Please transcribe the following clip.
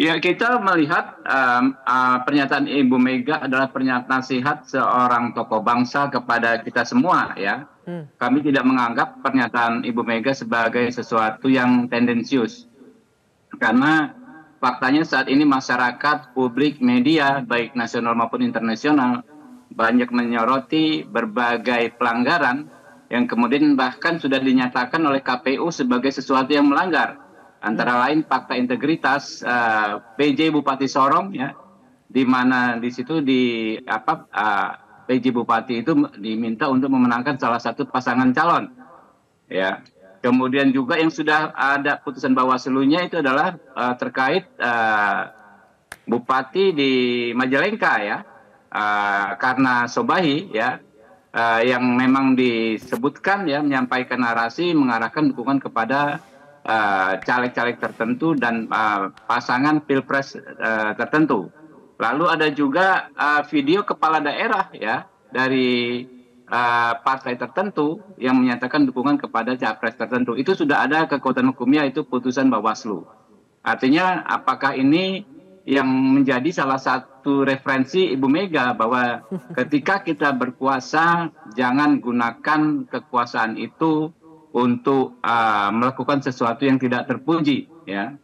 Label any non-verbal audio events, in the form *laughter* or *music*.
Ya, kita melihat um, uh, pernyataan Ibu Mega adalah pernyataan nasihat seorang tokoh bangsa kepada kita semua ya. Hmm. Kami tidak menganggap pernyataan Ibu Mega sebagai sesuatu yang tendensius. Karena faktanya saat ini masyarakat, publik, media baik nasional maupun internasional banyak menyoroti berbagai pelanggaran yang kemudian bahkan sudah dinyatakan oleh KPU sebagai sesuatu yang melanggar antara lain fakta integritas uh, eh, PJ Bupati Sorong ya di mana di situ di apa uh, eh, PJ Bupati itu diminta untuk memenangkan salah satu pasangan calon ya. Kemudian juga yang sudah ada putusan Bawaslu-nya itu adalah uh, terkait uh, Bupati di Majalengka ya. Uh, karena Sobahi ya uh, yang memang disebutkan ya menyampaikan narasi mengarahkan dukungan kepada caleg-caleg uh, tertentu dan uh, pasangan pilpres uh, tertentu. Lalu ada juga uh, video kepala daerah ya dari uh, partai tertentu yang menyatakan dukungan kepada capres tertentu. Itu sudah ada kekuatan hukumnya itu putusan Bawaslu. Artinya apakah ini yang menjadi salah satu referensi Ibu Mega bahwa *laughs* ketika kita berkuasa jangan gunakan kekuasaan itu untuk uh, melakukan sesuatu yang tidak terpuji ya